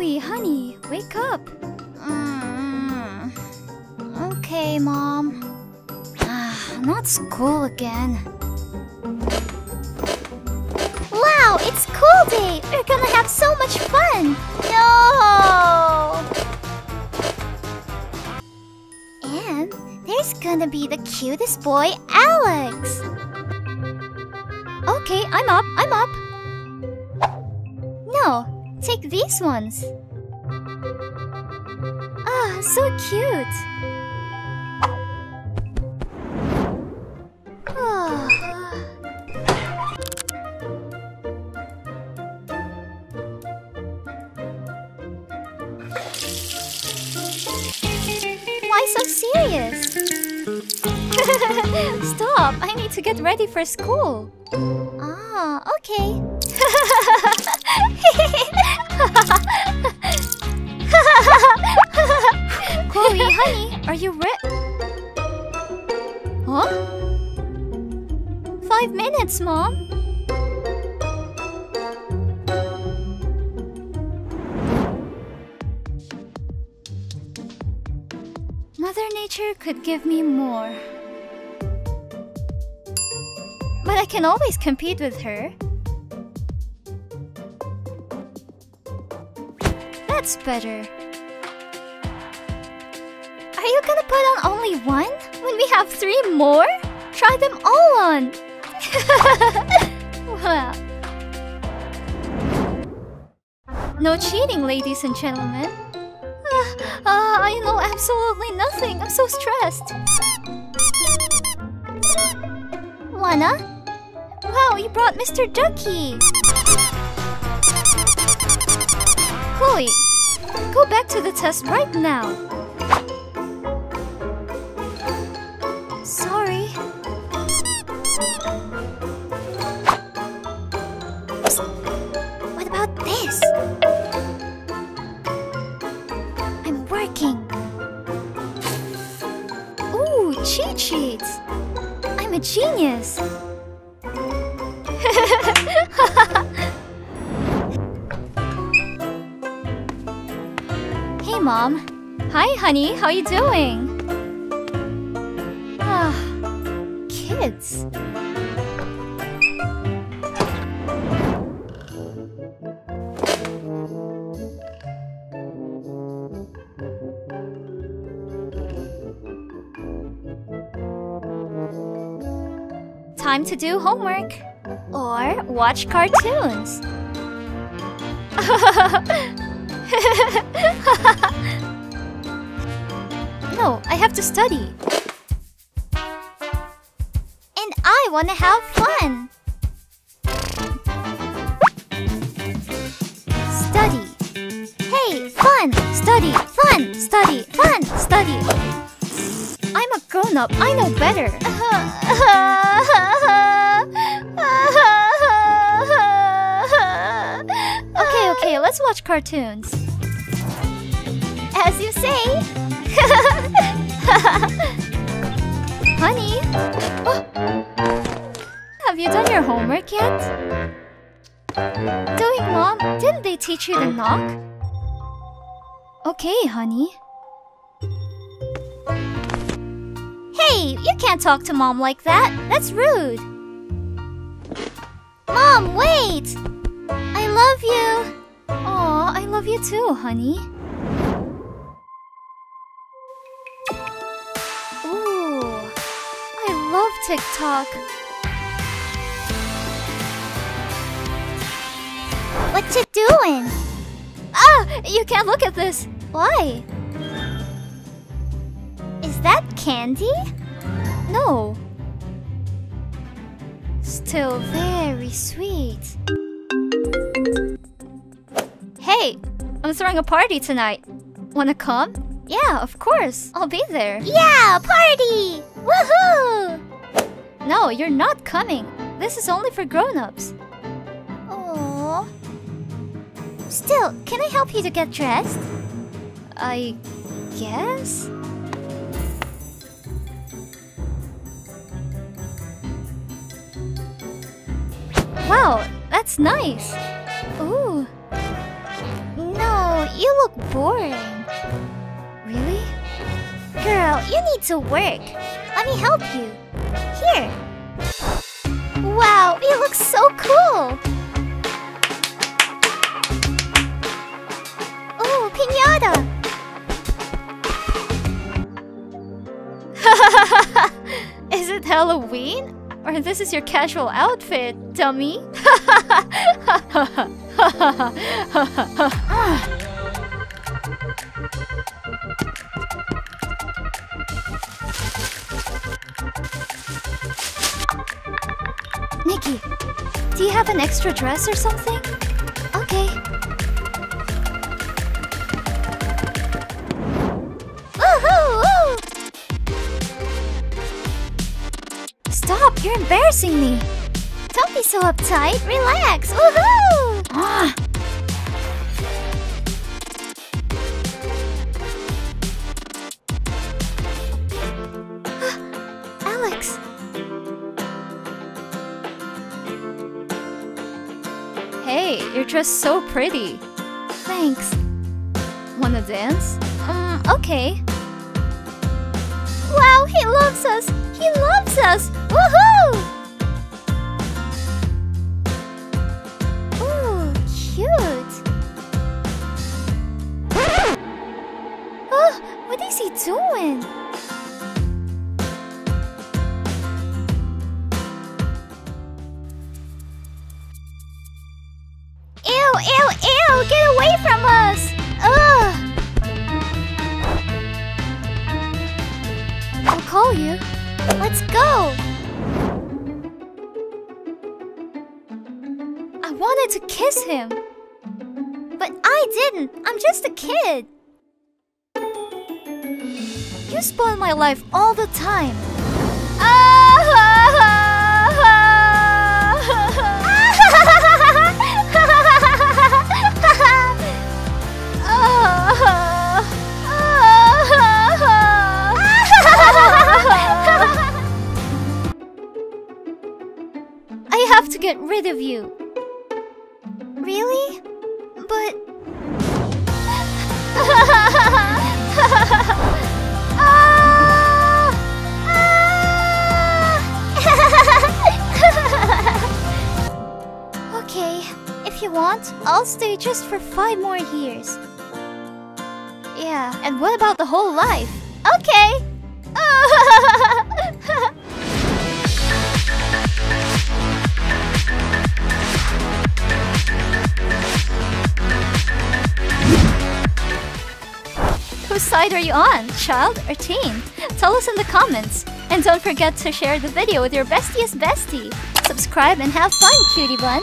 Honey, wake up. Mm, okay, Mom. Ah, not school again. Wow, it's cool day! We're gonna have so much fun! No! And there's gonna be the cutest boy, Alex! Okay, I'm up, I'm up. These ones. Ah, so cute. Ah. Why so serious? Stop! I need to get ready for school. Ah, okay. Chloe, honey, are you re- Huh? Five minutes, Mom. Mother Nature could give me more. But I can always compete with her. That's better. Are you gonna put on only one when we have three more? Try them all on. No cheating, ladies and gentlemen. Ah, ah, I know absolutely nothing. I'm so stressed. Wanna? Wow, you brought Mr. Ducky. Chloe, go back to the test right now. Genius. hey, Mom. Hi, honey. How you doing? Ah, kids. Time to do homework. Or watch cartoons. no, I have to study. And I wanna have fun. Study. Hey, fun! Study. Fun. Study. Fun. Study. I'm a grown up. I know better. Let's watch cartoons. As you say. Honey? Oh. Have you done your homework yet? Doing, Mom. Didn't they teach you to knock? Okay, honey. Hey, you can't talk to mom like that. That's rude. Mom, wait! I love you. I love you too, honey. Ooh, I love TikTok. What you doing? Ah, you can't look at this. Why? Is that candy? No. Still very sweet. I'm throwing a party tonight. Wanna come? Yeah, of course. I'll be there. Yeah, party! Woohoo! No, you're not coming. This is only for grown-ups. Aww. Still, can I help you to get dressed? I guess? Wow, that's nice. You look boring. Really? Girl, you need to work. Let me help you. Here. Wow, you look so cool. Oh, piñata. is it Halloween? Or this is your casual outfit, dummy? Ah, Nikki, do you have an extra dress or something? Okay. Stop, you're embarrassing me. Don't be so uptight. Relax. Woohoo! Hey, so pretty. Thanks. Wanna dance? Um, okay. Wow, he loves us! He loves us! Woohoo! Ooh, cute! oh, what is he doing? To kiss him. But I didn't! I'm just a kid! You spoil my life all the time. I have to get rid of you. I'll stay just for five more years. Yeah, and what about the whole life? Okay. Whose side are you on, child or teen? Tell us in the comments. And don't forget to share the video with your bestiest bestie. Subscribe and have fun, cutie bun.